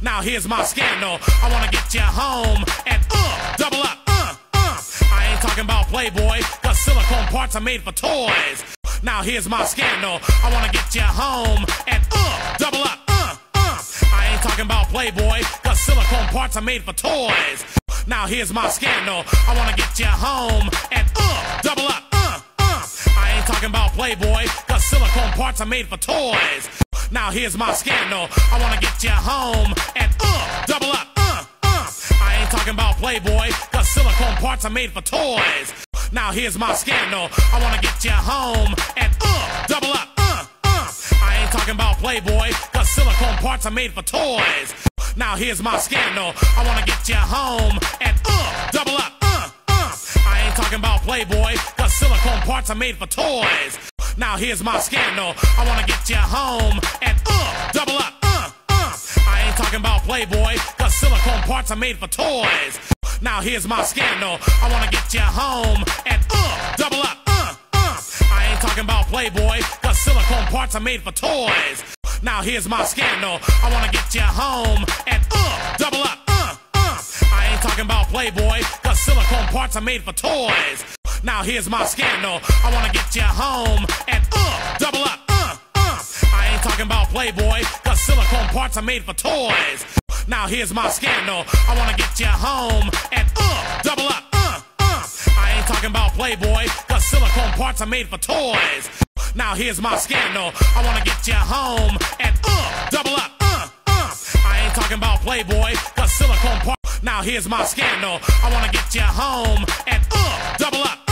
Now here's my scandal. I wanna get you home and uh, double up, uh, uh. I ain't talking about Playboy, cause silicone parts are made for toys. Now here's my scandal. I wanna get you home and uh, double up, uh, uh. I ain't talking about Playboy, cause silicone parts are made for toys. Now here's my scandal. I wanna get you home and uh, double up, uh, uh. I ain't talking about Playboy, cause silicone parts are made for toys. Now here's my scandal. I wanna get you home and uh, double up, uh, uh. I ain't talking about Playboy, cause silicone parts are made for toys. Now here's my scandal. I wanna get you home and uh, double up, uh, uh. I ain't talking about Playboy, cause silicone parts are made for toys. Now here's my scandal. I wanna get you home and uh, double up, uh, uh. I ain't talking about Playboy, cause silicone parts are made for toys. Now here's my scandal. I wanna get you home and uh, double up, uh, uh. I ain't talking about Playboy, cause silicone parts are made for toys. Now here's my scandal. I wanna get you home and uh, double up, uh, uh. I ain't talking about Playboy, cause silicone parts are made for toys. Now here's my scandal. I wanna get you home and uh, double up, uh, uh. I ain't talking about Playboy, cause silicone parts are made for toys. Now here's my scandal. I wanna get you home and uh, double up, uh, uh. I ain't talking about Playboy, cause silicone parts are made for toys. Now here's my scandal. I wanna get you home and uh, double up, uh, uh. I ain't talking about Playboy, cause silicone parts are made for toys. Now here's my scandal. I wanna get you home and uh, double up, uh, uh. I ain't talking about Playboy, cause silicone parts. Now here's my scandal. I wanna get you home and uh, double up.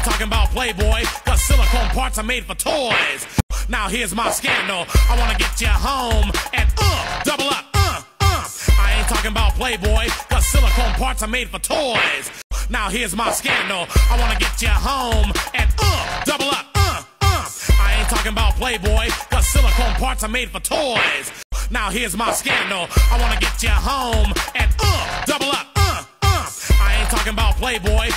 I talking about Playboy, cause silicone parts are made for toys. Now here's my scandal. I wanna get you home and uh, double up, uh, uh. I ain't talking about Playboy, cause silicone parts are made for toys. Now here's my scandal. I wanna get you home and uh, double up, uh, uh. I ain't talking about Playboy, cause silicone parts are made for toys. Now here's my scandal. I wanna get you home and uh, double up, uh, uh. I ain't talking about Playboy,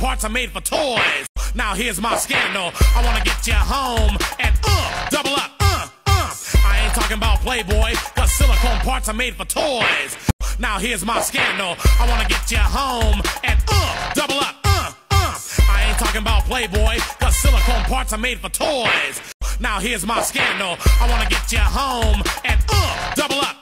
parts are made for toys. Now here's my scandal. I wanna get you home and uh, double up, uh, uh. I ain't talking about Playboy, cause silicone parts are made for toys. Now here's my scandal. I wanna get you home and uh, double up, uh, uh. I ain't talking about Playboy, cause silicone parts are made for toys. Now here's my scandal. I wanna get you home and uh, double up,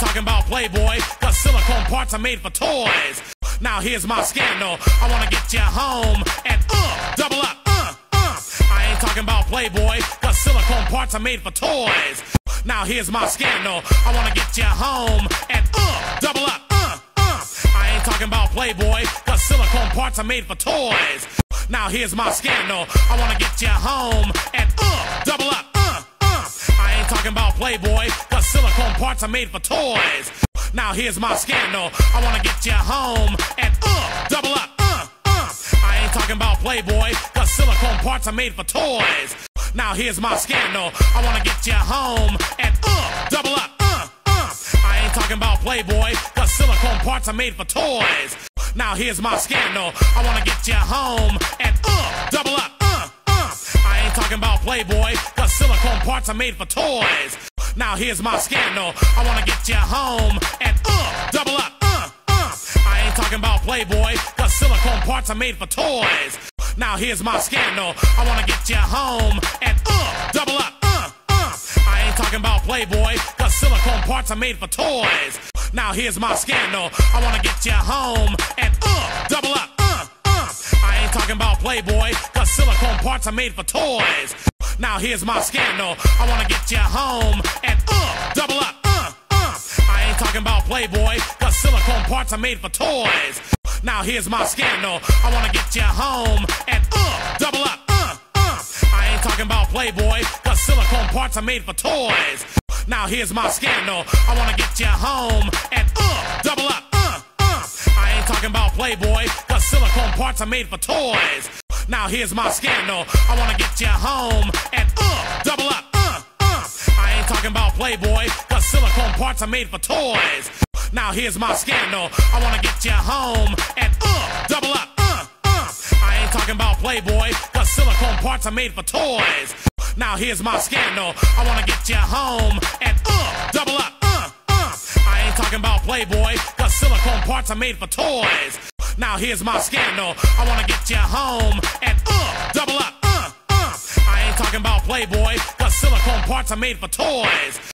talking about Playboy, cause silicone parts are made for toys. Now here's my scandal. I wanna get you home and uh, double up, uh, uh. I ain't talking about Playboy, cause silicone parts are made for toys. Now here's my scandal. I wanna get you home and uh, double up, uh, uh. I ain't talking about Playboy, cause silicone parts are made for toys. Now here's my scandal. I wanna get you home and uh, double up, talking about Playboy, cause silicone parts are made for toys. Now here's my scandal. I wanna get you home and uh, double up, uh, uh. I ain't talking about Playboy, cause silicone parts are made for toys. Now here's my scandal. I wanna get you home and uh, double up, uh, uh. I ain't talking about Playboy, cause silicone parts are made for toys. Now here's my scandal. I wanna get you home and uh, double up. I talking about Playboy, cause silicone parts are made for toys. Now here's my scandal. I wanna get you home and uh, double up, uh, uh. I ain't talking about Playboy, cause silicone parts are made for toys. Now here's my scandal. I wanna get you home and uh, double up, uh, uh. I ain't talking about Playboy, cause silicone parts are made for toys. Now here's my scandal. I wanna get you home and uh, double up, uh, uh. I ain't talking about Playboy, silicone parts are made for toys. Now here's my scandal. I wanna get you home and uh, double up, uh, uh. I ain't talking about Playboy, cause silicone parts are made for toys. Now here's my scandal. I wanna get you home and uh, double up, uh, uh. I ain't talking about Playboy, cause silicone parts are made for toys. Now here's my scandal. I wanna get you home and uh, double up, uh, uh. I ain't talking about Playboy, cause silicone parts are made for toys. Now here's my scandal. I wanna get you home and uh, double up, uh, uh. I ain't talking about Playboy, cause silicone parts are made for toys. Now here's my scandal. I wanna get you home and uh, double up, uh, uh. I ain't talking about Playboy, cause silicone parts are made for toys. Now here's my scandal. I wanna get you home and uh, double up, uh, uh. I ain't talking about Playboy, cause silicone parts are made for toys. Now here's my scandal. I wanna get you home and uh, double up, uh, uh. I ain't talking about Playboy, cause silicone parts are made for toys.